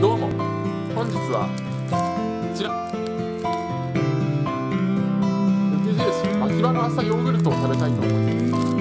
どうも。本日はこちら。雪印秋葉の朝ヨーグルトを食べたいと思います。